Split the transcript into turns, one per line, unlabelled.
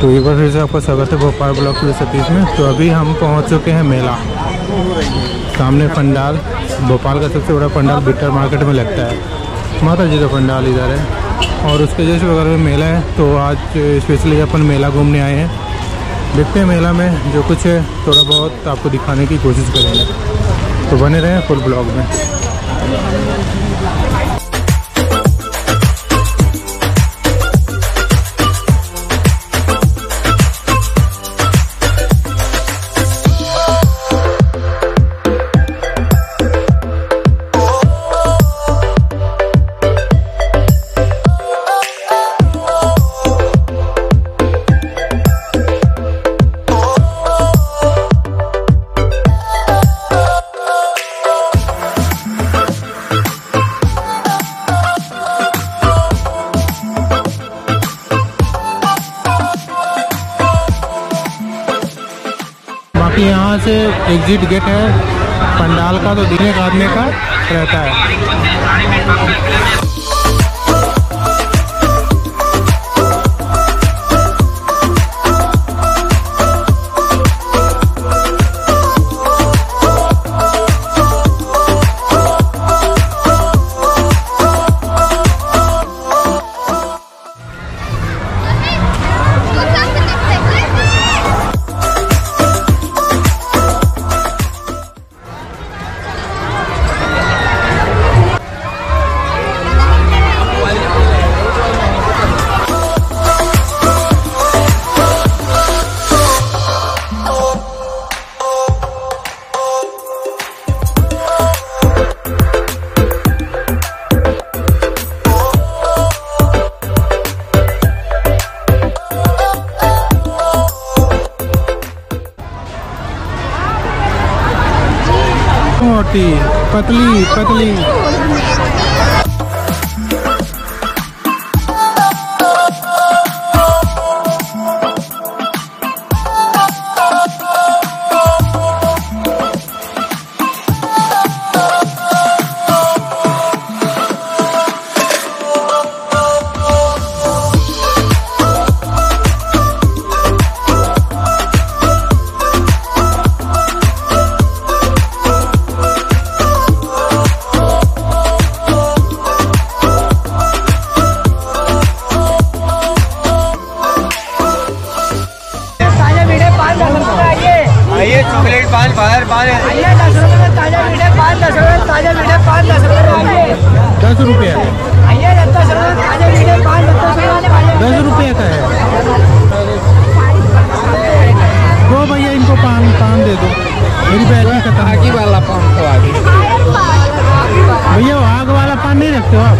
तो एक बार फिर से आपका स्वागत है भोपाल ब्लॉक पुलिस सतीश में। तो अभी हम पहुँच चुके हैं मेला। सामने पंडाल, भोपाल का सबसे बड़ा पंडाल बिट्टर मार्केट में लगता है। माता जी का पंडाल इधर है। और उसके जैसे बगल में मेला है तो आज स्पेशली अपन मेला घूमने आए हैं। देखते हैं मेला में जो कुछ है, थोड़ा बहुत आपको दिखाने की कोशिश करेंगे। तो बने रहें फुल ब्लॉग में। बाकी यहाँ से एग्जिट गेट है। पंडाल का तो दिन का आदमी का रहता है। मोटी पतली पतली।
आइए
चॉकलेट पान फायर पान।
दस रुपए में ताज़ा मीठे पाँच दस रुपए में ताज़ा मीठे पाँच दस रुपए में
दस रुपये।
आइए दस रुपए में ताज़ा मीठे पाँच दस रुपए
दस रुपये का है। दो भैया इनको पान पान दे दो। मेरी बैटरी खत्म। आगे वाला पान तो आगे भैया आग वाला पान नहीं रखते हो आप?